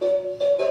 Música